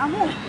あ、もう。